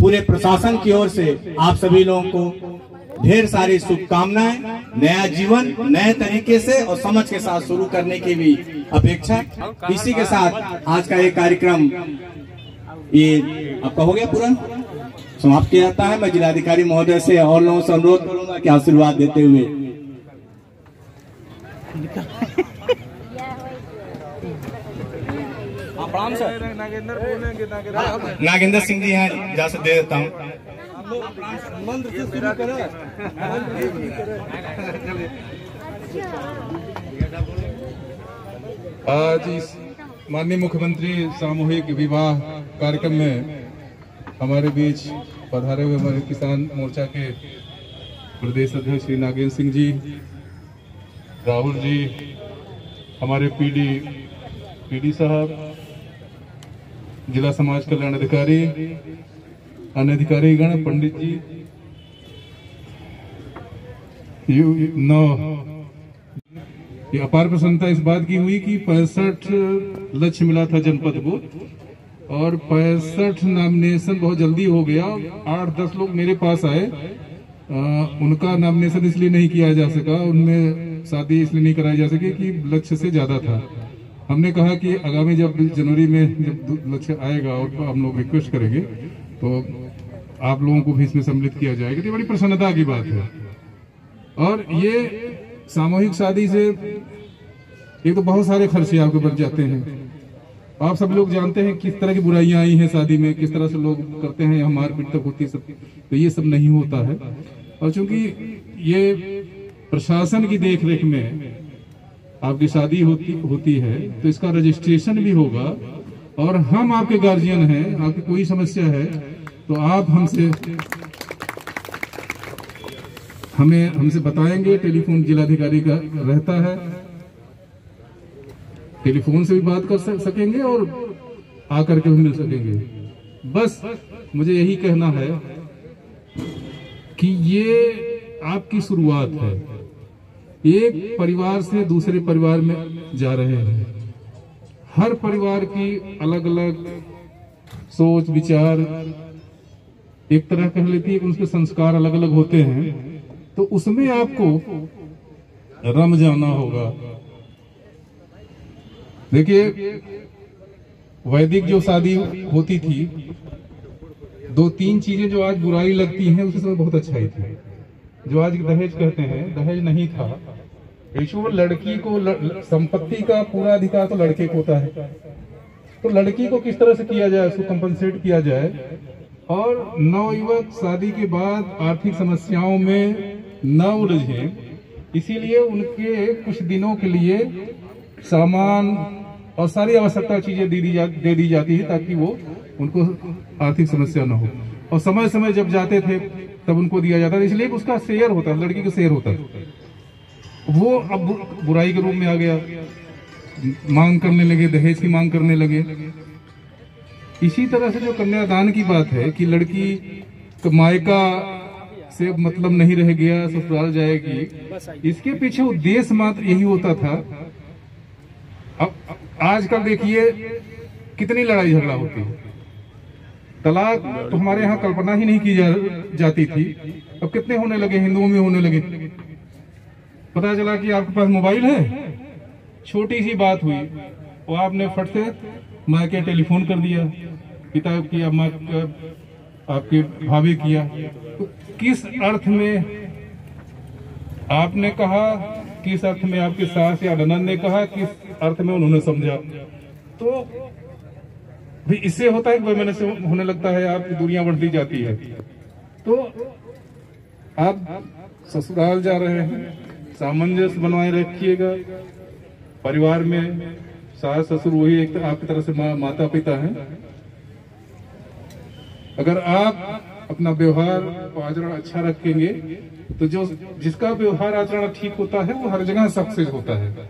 पूरे प्रशासन की ओर से आप सभी लोगों को ढेर सारी शुभकामनाएँ, नया जीवन, नए तरीके से और समझ के साथ शुरू करने की भी अपेक्षा। इसी के साथ आज का ये कार्यक्रम ये आपका हो गया पूरा। समाप्त किया जाता है। मैं जिलाधिकारी महोदय से और लोगों से अनुरोध करूँगा कि आशीर्वाद देते हुए। नागेंद्र सिंह जी हैं जा से दे देता हूँ आज इस माननीय मुख्यमंत्री सामूहिक विवाह कार्यक्रम में हमारे बीच पधारे हुए हमारे किसान मोर्चा के प्रदेश अध्यक्ष श्री नागेंद्र सिंह जी राहुल जी हमारे पीडी पीडी साहब जिला समाज कल्याण अधिकारी अन्य अधिकारी गण पंडित जी यू नौ। ये अपार प्रसन्नता इस बात की हुई कि पैंसठ लक्ष्य मिला था जनपद को और पैंसठ नॉमिनेशन बहुत जल्दी हो गया। आठ दस लोग मेरे पास आए। आ, उनका नॉमिनेशन इसलिए नहीं किया जा सका। उनमें शादी इसलिए नहीं कराई जा सकी कि लक्ष्य से ज़्यादा था। हमने कहा कि आगामी जब जनवरी में जब लक्ष्य आएगा और हम लोग रिक्वेस्ट करेंगे तो आप लोगों को भी इसमें सम्मिलित किया जाएगा। तो ये बड़ी प्रसन्नता की बात है। और ये सामूहिक शादी से एक तो बहुत सारे खर्चे आपके बच जाते हैं। आप सब लोग जानते हैं किस तरह की बुराइयाँ आई हैं शादी में, किस तरह से लोग करते हैं, यहाँ मारपीट तक होती सब तो ये सब नहीं होता है। और चूँकि ये प्रशासन की देखरेख में आपकी शादी होती होती है तो इसका रजिस्ट्रेशन भी होगा। और हम आपके गार्जियन हैं, आपकी कोई समस्या है तो आप हमसे, हमें, हमसे बताएँगे। टेलीफोन जिलाधिकारी का रहता है। टेलीफोन से भी बात कर सकेंगे और आकर के भी मिल सकेंगे। बस मुझे यही कहना है कि ये आपकी शुरुआत है। एक परिवार से दूसरे परिवार में जा रहे हैं। हर परिवार की अलग अलग सोच, विचार एक तरह कह लेती है कि उनके संस्कार अलग अलग होते हैं। तो उसमें आपको रम जाना होगा। देखिए, वैदिक जो शादी होती थी, दो तीन चीज़ें जो आज बुराई लगती हैं, उस समय बहुत अच्छाई थी। जो आज दहेज कहते हैं, दहेज नहीं था। ईश्वर लड़की को संपत्ति का पूरा अधिकार तो लड़के को होता है। तो लड़की को किस तरह से किया जाए, उसको कंपनसेट किया जाए? और नवयुवक शादी के बाद आर्थिक समस्याओं में न उलझे, इसीलिए उनके कुछ दिनों के लिए सामान और सारी आवश्यकता चीज़ें दे दी जा, दे दी जाती है ताकि वो उनको आर्थिक समस्या न हो। और समय समय जब जाते थे, तब उनको दिया जाता था, इसलिए उसका शेयर होता, लड़की का शेयर होता। वो अब बुराई के रूप में आ गया। मांग करने लगे दहेज की मांग करने लगे। इसी तरह से जो कन्यादान की बात है कि लड़की मायका से मतलब नहीं रह गया ससुराल जाएगी इसके पीछे उद्देश्य मात्र यही होता था। अब आजकल देखिए कितनी लड़ाई झगड़ा होती है। तलाक तो हमारे यहाँ कल्पना ही नहीं की जा, जाती थी। अब कितने होने लगे हिंदुओं में होने लगे। पता चला कि आपके पास मोबाइल है? छोटी सी बात हुई। वो आपने फट से माँ के टेलीफोन कर दिया। पिता का- आपके भाभी किया। तो किस अर्थ में आपने कहा? किस अर्थ में आपके सास या ननद ने कहा? किस अर्थ में उन्होंने समझा? तो भी इससे होता है मैंने से होने लगता है, आपकी दूरियाँ बढ़ती जाती है। तो आप ससुराल जा रहे हैं। सामंजस्य बनवाए रखिएगा। परिवार में सास ससुर वही एक आपकी तरह से मा, माता पिता हैं। अगर आप अपना व्यवहार आचरण अच्छा रखेंगे तो जो जिसका व्यवहार आचरण ठीक होता है वो हर जगह सक्सेस होता है।